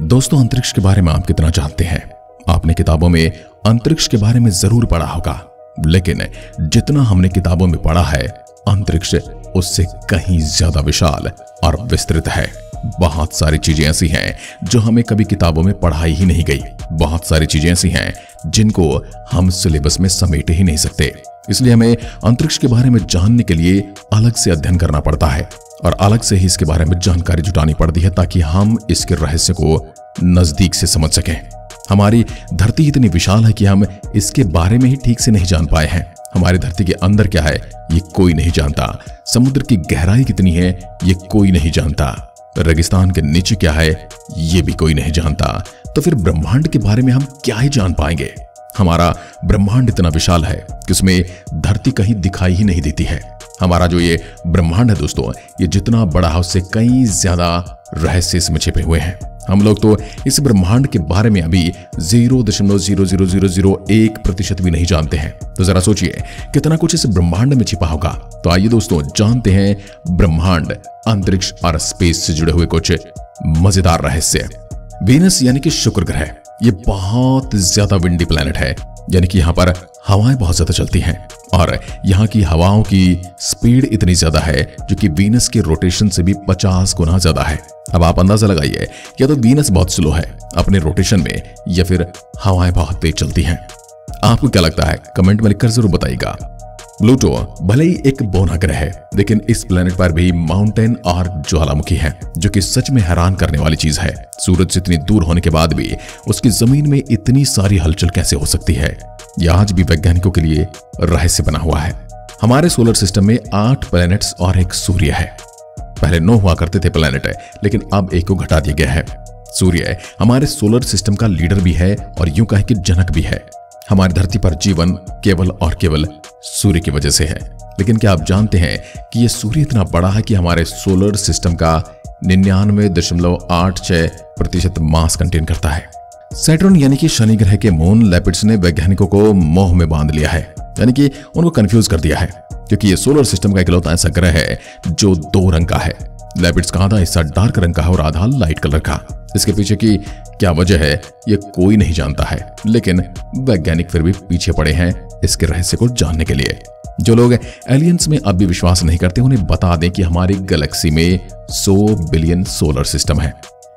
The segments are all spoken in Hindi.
दोस्तों, अंतरिक्ष के बारे में आप कितना जानते हैं? आपने किताबों में अंतरिक्ष के बारे में ज़रूर पढ़ा होगा। लेकिन जितना हमने किताबों में पढ़ा है, अंतरिक्ष उससे कहीं ज़्यादा विशाल और विस्तृत है। बहुत सारी चीज़ें ऐसी हैं जो हमें कभी किताबों में पढ़ाई ही नहीं गई। बहुत सारी चीज़ें ऐसी हैं जिनको हम सिलेबस में समेट ही नहीं सकते। इसलिए हमें अंतरिक्ष के बारे में जानने के लिए अलग से अध्ययन करना पड़ता है। और अलग से ही इसके बारे में जानकारी जुटानी पड़ती है ताकि हम इसके रहस्य को नज़दीक से समझ सकें। हमारी धरती इतनी विशाल है कि हम इसके बारे में ही ठीक से नहीं जान पाए हैं। हमारी धरती के अंदर क्या है, ये कोई नहीं जानता। समुद्र की गहराई कितनी है, ये कोई नहीं जानता। रेगिस्तान के नीचे क्या है, ये भी कोई नहीं जानता। तो फिर ब्रह्मांड के बारे में हम क्या ही जान पाएँगे? हमारा ब्रह्मांड इतना विशाल है कि उसमें धरती कहीं दिखाई ही नहीं देती है। हमारा जो ये ब्रह्मांड है दोस्तों, ये जितना बड़ा है, उससे कई ज़्यादा रहस्य इसमें छिपे हुए हैं। हम लोग तो इस ब्रह्मांड के बारे में अभी ज़ीरो दशमलव ज़ीरो ज़ीरो ज़ीरो ज़ीरो एक प्रतिशत भी नहीं जानते हैं। तो जरा सोचिए, कितना कुछ इस ब्रह्मांड में छिपा होगा? तो आइए दोस्तों, जानते हैं ब्रह्मांड, अंतरिक्ष और स्पेस से जुड़े हुए कुछ मज़ेदार रहस्य। वीनस यानी कि शुक्र ग्रह, ये बहुत ज़्यादा विंडी प्लेनेट है। यानी कि यहाँ पर हवाएँ बहुत ज़्यादा चलती हैं और यहाँ की हवाओं की स्पीड इतनी ज़्यादा है जो कि वीनस के रोटेशन से भी 50 गुना ज़्यादा है। अब आप अंदाज़ा लगाइए, या तो वीनस बहुत स्लो है अपने रोटेशन में, या फिर हवाएँ बहुत तेज चलती हैं। आपको क्या लगता है, कमेंट में लिखकर ज़रूर बताइएगा। प्लूटो भले ही एक बोना ग्रह है, लेकिन इस प्लेनेट पर भी माउंटेन और ज्वालामुखी है, जो कि सच में हैरान करने वाली चीज़ है। सूरज से इतनी दूर होने के बाद भी उसकी ज़मीन में इतनी सारी हलचल कैसे हो सकती है? यह आज भी वैज्ञानिकों के लिए रहस्य बना हुआ है। हमारे सोलर सिस्टम में आठ प्लैनेट्स और एक सूर्य है। पहले नौ हुआ करते थे प्लैनेट लेकिन अब एक को घटा दिया गया है। सूर्य हमारे सोलर सिस्टम का लीडर भी है और यूँ कहे कि जनक भी है। हमारी धरती पर जीवन केवल और केवल सूर्य की वजह से है। लेकिन क्या आप जानते हैं कि यह सूर्य इतना बड़ा है कि हमारे सोलर सिस्टम का निन्यानवे दशमलव आठ छह प्रतिशत मास कंटेन करता है। सैटर्न यानी कि शनि ग्रह के मून लेपिड्स ने वैज्ञानिकों को मोह में बाँध लिया है, यानी कि उनको कंफ्यूज कर दिया है, क्योंकि ये सोलर सिस्टम का इकलौता ऐसा ग्रह है जो दो रंग का है। लेपिड्स का आधा हिस्सा डार्क रंग का है और आधा लाइट कलर का। इसके पीछे की क्या वजह है, ये कोई नहीं जानता है। लेकिन वैज्ञानिक फिर भी पीछे पड़े हैं इसके रहस्य को जानने के लिए। जो लोग एलियंस में अब भी विश्वास नहीं करते, उन्हें बता दें कि हमारी गैलेक्सी में 100 बिलियन सोलर सिस्टम है।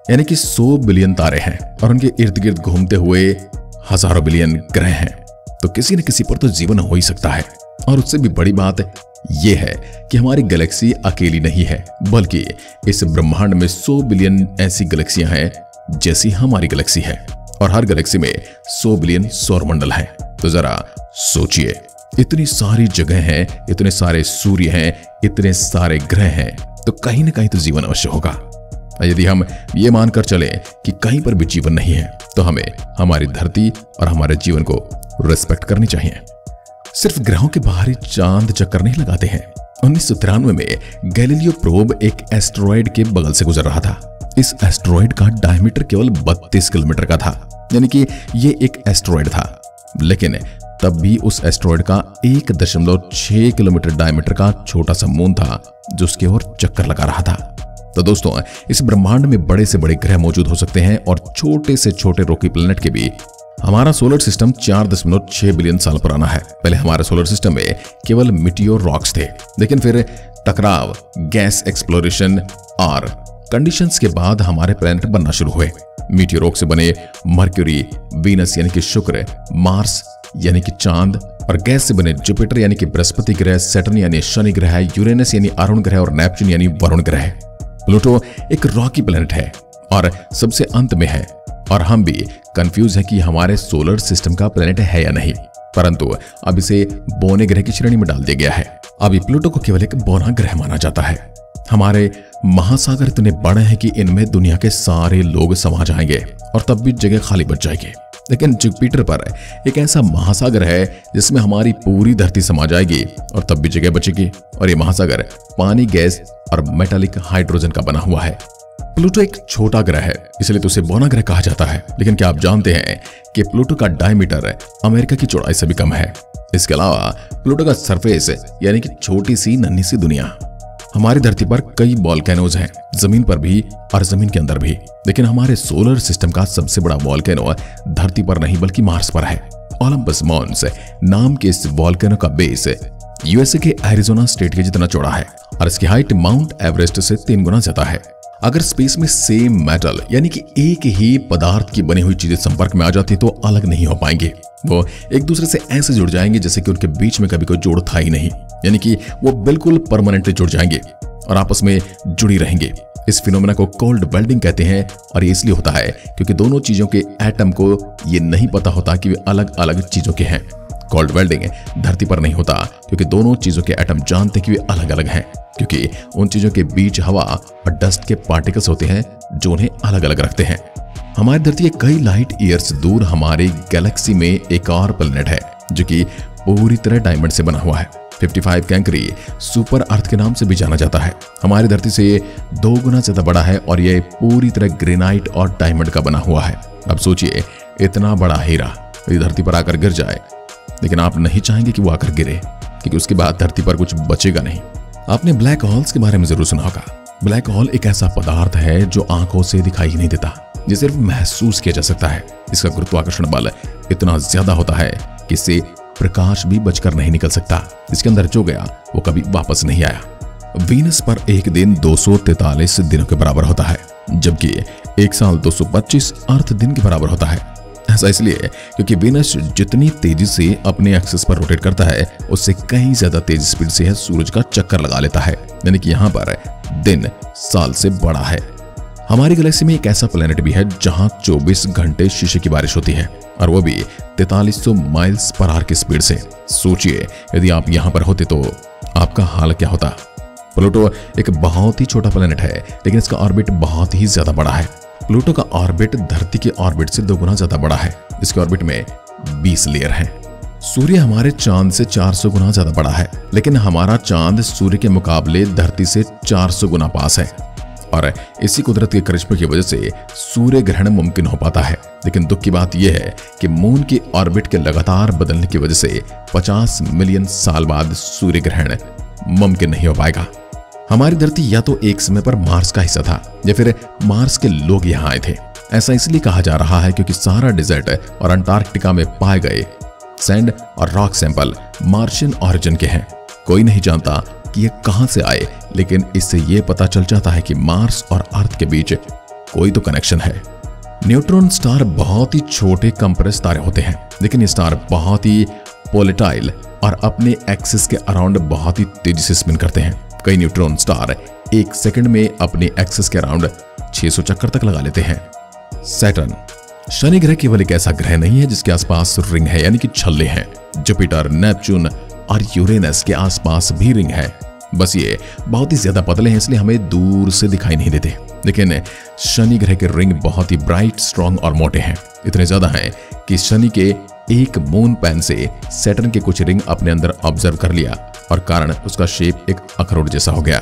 यानी कि 100 बिलियन तारे हैं और उनके इर्द गिर्द घूमते हुए हज़ारों बिलियन ग्रह हैं। तो किसी न किसी पर तो जीवन हो ही सकता है। और उससे भी बड़ी बात यह है कि हमारी गैलेक्सी अकेली नहीं है, बल्कि इस ब्रह्मांड में 100 बिलियन ऐसी गैलेक्सियाँ हैं जैसी हमारी गैलेक्सी है। और हर गैलेक्सी में 100 बिलियन सौर मंडल है। तो जरा सोचिए, इतनी सारी जगह हैं, इतने सारे सूर्य हैं, इतने सारे ग्रह हैं तो कहीं ना कहीं तो जीवन अवश्य होगा। यदि हम ये मानकर चले कि कहीं पर भी जीवन नहीं है तो हमें हमारी धरती और हमारे जीवन को रिस्पेक्ट करनी चाहिए। सिर्फ़ ग्रहों के बाहरी चाँद चक्कर नहीं लगाते हैं। उन्नीस में गैलीलियो प्रोब एक एस्ट्रॉयड के बगल से गुजर रहा था। इस एस्ट्रॉयड का डायमीटर केवल 32 किलोमीटर का था, यानी कि ये एक एस्ट्रॉयड था। लेकिन तब भी उस एस्ट्रॉयड का एक दशमलव छह किलोमीटर डायमीटर का छोटा सा मून था, जो उसके ओर चक्कर लगा रहा था। तो दोस्तों, इस ब्रह्मांड में बड़े से बड़े ग्रह मौजूद हो सकते हैं और छोटे से छोटे रोकी प्लेनेट के भी हमारा सोलर सिस्टम चार दशमलव छह बिलियन साल पुराना है। पहले हमारे सोलर सिस्टम में केवल मिट्टियोर रॉक्स थे। लेकिन फिर टकराव गैस एक्सप्लोरेशन और कंडीशंस के बाद हमारे प्लेनेट बनना शुरू हुए। मीटियोरॉक से बने मर्क्यूरी वीनस यानी कि शुक्र मार्स यानी कि चाँद और गैस से बने जुपिटर यानी कि बृहस्पति ग्रह सेटन यानी शनि ग्रह यूरेनस यानी अरुण ग्रह और नेपच्यून यानी वरुण ग्रह। प्लूटो एक रॉकी प्लेनेट है और सबसे अंत में है। और हम भी कंफ्यूज है कि हमारे सोलर सिस्टम का प्लेनेट है या नहीं। परंतु अब इसे बोने ग्रह की श्रेणी में डाल दिया गया है। अभी प्लूटो को केवल एक बोना ग्रह माना जाता है। हमारे महासागर इतने बड़े हैं कि इनमें दुनिया के सारे लोग समा जाएँगे और तब भी जगह खाली बच जाएगी। लेकिन जुपिटर पर एक ऐसा महासागर है जिसमें हमारी पूरी धरती समा जाएगी और तब भी जगह बचेगी। और ये महासागर पानी, गैस और मेटालिक हाइड्रोजन का बना हुआ है। प्लूटो एक छोटा ग्रह है, इसलिए तो उसे बोना ग्रह कहा जाता है। लेकिन क्या आप जानते हैं कि प्लूटो का डायमीटर अमेरिका की चौड़ाई से भी कम है? इसके अलावा, प्लूटो का सरफेस यानी कि छोटी सी नन्ही सी दुनिया। हमारी धरती पर कई वॉल्केनोज हैं, ज़मीन पर भी और ज़मीन के अंदर भी। लेकिन हमारे सोलर सिस्टम का सबसे बड़ा वॉल्केनो धरती पर नहीं, बल्कि मार्स पर है। ओलंपस मॉन्स नाम के इस वॉल्केनो का बेस यूएसए के एरिजोना स्टेट के जितना चौड़ा है, और इसकी हाइट माउंट एवरेस्ट से तीन गुना ज़्यादा है। अगर स्पेस में सेम मेटल यानी कि एक ही पदार्थ की बनी हुई चीज़ें संपर्क में आ जाती तो अलग नहीं हो पाएँगे। वो एक दूसरे से ऐसे जुड़ जाएँगे जैसे कि उनके बीच में कभी कोई जोड़ था ही नहीं, यानी कि वो बिल्कुल परमानेंटली जुड़ जाएँगे और आपस में जुड़ी रहेंगे। इस फिनोमेना को कोल्ड वेल्डिंग कहते हैं और ये इसलिए होता है क्योंकि दोनों चीज़ों के एटम को ये नहीं पता होता कि वे अलग अलग चीज़ों के हैं। कोल्ड वेल्डिंग धरती पर नहीं होता, क्योंकि दोनों चीज़ों के एटम जानते कि वे अलग अलग हैं, क्योंकि उन चीज़ों के बीच हवा और डस्ट के पार्टिकल्स होते हैं, जो उन्हें अलग अलग रखते हैं। हमारी धरती के कई लाइट ईयर्स दूर हमारी गैलेक्सी में एक और प्लेनेट है, जो कि पूरी तरह डायमंड से बना हुआ है। 55 कैंकरी सुपर अर्थ के नाम से भी जाना जाता है। हमारी धरती से ये दो गुना ज़्यादा बड़ा है और ये पूरी तरह ग्रेनाइट और डायमंड का बना हुआ है। अब सोचिए, इतना बड़ा हीरा धरती पर आकर गिर जाए लेकिन आप नहीं चाहेंगे कि वो आकर गिरे, क्योंकि उसके बाद धरती पर कुछ बचेगा नहीं। आपने ब्लैक होल्स के बारे में ज़रूर सुना होगा। ब्लैक होल एक ऐसा पदार्थ है जो आँखों से दिखाई नहीं देता, ये सिर्फ़ महसूस किया जा सकता है। इसका गुरुत्वाकर्षण बल इतना ज़्यादा होता है कि इससे प्रकाश भी बचकर नहीं निकल सकता। इसके अंदर जो गया, वो कभी वापस नहीं आया। वीनस पर एक दिन 243 दिनों के बराबर होता है, जबकि एक साल 225 अर्थ दिन के बराबर होता है। ऐसा इसलिए क्योंकि वीनस जितनी तेज़ी से अपने एक्सेस पर रोटेट करता है, उससे कहीं ज़्यादा तेज स्पीड से है सूरज का चक्कर लगा लेता है। यानी कि यहाँ पर दिन साल से बड़ा है। हमारी गैलेक्सी में एक ऐसा प्लेनेट भी है जहाँ 24 घंटे शीशे की बारिश होती है, और वो भी 4300 माइल्स पर आर की स्पीड से। सोचिए, यदि आप यहाँ पर होते तो आपका हाल क्या होता? प्लूटो एक बहुत ही छोटा प्लेनेट है, लेकिन इसका ऑर्बिट बहुत ही ज़्यादा बड़ा है। प्लूटो का ऑर्बिट धरती के ऑर्बिट से दो गुना ज़्यादा बड़ा है। इसके ऑर्बिट में 20 लेयर हैं। सूर्य हमारे चाँद से 400 गुना ज़्यादा बड़ा है, लेकिन हमारा चाँद सूर्य के मुकाबले धरती से 400 गुना पास है। और इसी कुदरत के करिश्मे की वजह से सूर्य ग्रहण मुमकिन हो पाता है। लेकिन दुख की बात यह है कि मून के ऑर्बिट के लगातार बदलने की वजह से 50 मिलियन साल बाद सूर्य ग्रहण मुमकिन नहीं हो पाएगा। हमारी धरती या तो एक समय पर मार्स का हिस्सा था, या फिर मार्स के लोग यहाँ आए थे। ऐसा इसलिए कहा जा रहा है क्योंकि सारा डिजर्ट और अंटार्कटिका में पाए गए सैंड और रॉक सैंपल मार्शियन ऑरिजिन के हैं। कोई नहीं जानता कि ये कहाँ से आए, लेकिन इससे ये पता चल जाता है कि मार्स और अर्थ के बीच कोई तो कनेक्शन है। न्यूट्रॉन स्टार बहुत ही छोटे कंप्रेस तारे होते हैं, लेकिन ये स्टार बहुत ही पोलिटाइल और अपने एक्सिस के अराउंड बहुत ही तेज़ी से स्पिन करते हैं। कई न्यूट्रॉन स्टार एक सेकंड में अपने एक्सिस के अराउंड 600 चक्कर तक लगा लेते हैं। सैटर्न शनि ग्रह केवल एक ऐसा ग्रह नहीं है जिसके आसपास रिंग है, यानी कि छल्ले हैं। जुपिटर, नेपच्यून और यूरेनस के आसपास भी रिंग है। बस ये बहुत ही ज़्यादा पतले हैं, इसलिए हमें दूर से दिखाई नहीं देते। लेकिन शनि ग्रह के रिंग बहुत ही ब्राइट स्ट्रॉन्ग और मोटे हैं। इतने ज़्यादा हैं कि शनि के एक मून पैन से सैटर्न के कुछ रिंग अपने अंदर ऑब्ज़र्व कर लिया। और कारण उसका शेप एक अखरोट जैसा हो गया।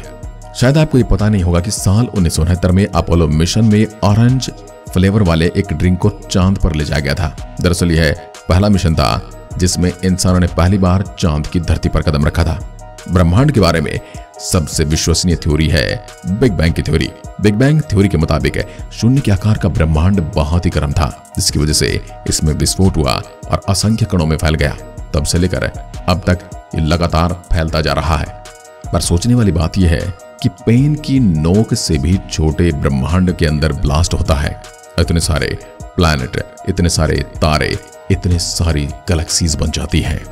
शायद आपको ये पता नहीं होगा कि साल उन्नीस में अपोलो मिशन में ऑरेंज फ्लेवर वाले एक ड्रिंक को चाँद पर ले जाया गया था। दरअसल यह पहला मिशन था, जिसमें इंसानों ने पहली बार चाँद की धरती पर कदम रखा था। ब्रह्मांड के बारे में सबसे विश्वसनीय थ्योरी है बिग बैंग की थ्योरी बिग बैंग थ्योरी के मुताबिक शून्य के आकार का ब्रह्मांड बहुत ही गर्म था, जिसकी वजह से इसमें विस्फोट हुआ और असंख्य कणों में फैल गया। तब से लेकर अब तक ये लगातार फैलता जा रहा है। पर सोचने वाली बात यह है कि पेन की नोक से भी छोटे ब्रह्मांड के अंदर ब्लास्ट होता है। इतने सारे प्लैनेट इतने सारे तारे, इतने सारी गैलेक्सीज बन जाती हैं।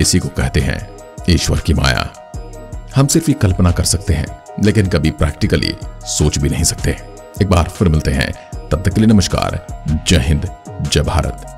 इसी को कहते हैं ईश्वर की माया। हम सिर्फ़ ये कल्पना कर सकते हैं, लेकिन कभी प्रैक्टिकली सोच भी नहीं सकते। एक बार फिर मिलते हैं। तब तक के लिए नमस्कार। जय हिंद, जय भारत।